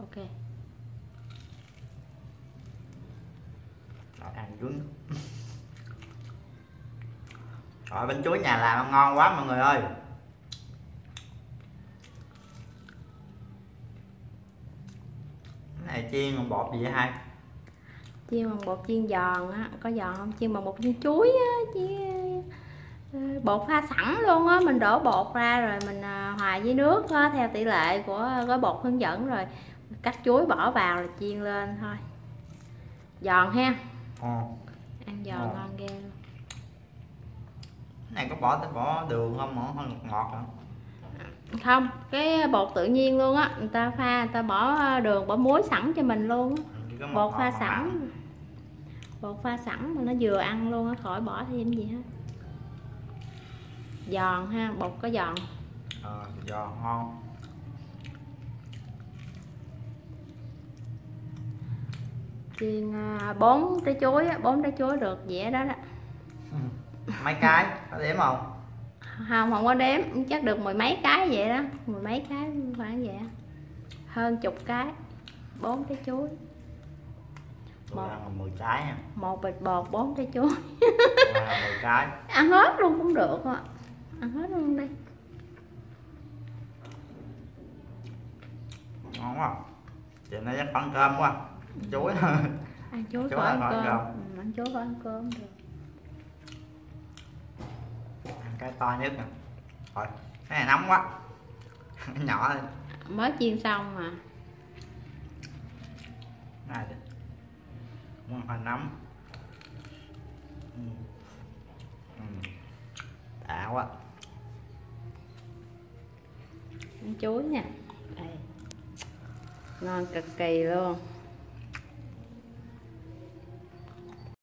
ok. Rồi, ăn chuối rồi bánh chuối nhà làm ngon quá mọi người ơi. Cái này chiên còn bột gì vậy hai? Chiên bằng bột chiên giòn á có giòn không? Chiên bằng bột chiên chuối á chiên ờ, bột pha sẵn luôn á. Mình đổ bột ra rồi mình à, hòa với nước á, theo tỷ lệ của gói bột hướng dẫn rồi cắt chuối bỏ vào rồi chiên lên thôi. Giòn ha? Ờ. ăn giòn Ờ. ngon ghê luôn. Này có bỏ bỏ đường không mà không ngọt ngọt không cái bột tự nhiên luôn á. Người ta pha người ta bỏ đường bỏ muối sẵn cho mình luôn á. Có bột pha sẵn. bột pha sẵn mà nó vừa ăn luôn á khỏi bỏ thêm gì hết. Giòn ha bột có giòn. Ờ giòn ngon chiên à, bốn trái chuối bốn trái chuối được dẻ đó đó. Mấy cái? Có đếm không? Không không có đếm chắc được mười mấy cái vậy đó. Mười mấy cái khoảng vậy hơn chục cái bốn trái chuối. Một. 10 trái nha. Một bịch bột bốn trái chuối. 10 cái. Ăn hết luôn cũng được á ăn hết luôn đi. Ngon quá. Chị nó chắc ăn cơm quá chuối ăn chuối khỏi ăn cơm. Ừ, ăn chuối khỏi ăn cơm được. Ăn cái to nhất nè. Rồi cái này nóng quá. Cái nhỏ lên. Mới chiên xong mà. Này muốn hơi nóng. Ừ. Ừ. đã quá. Ăn chuối nha. Đây. Ngon cực kỳ luôn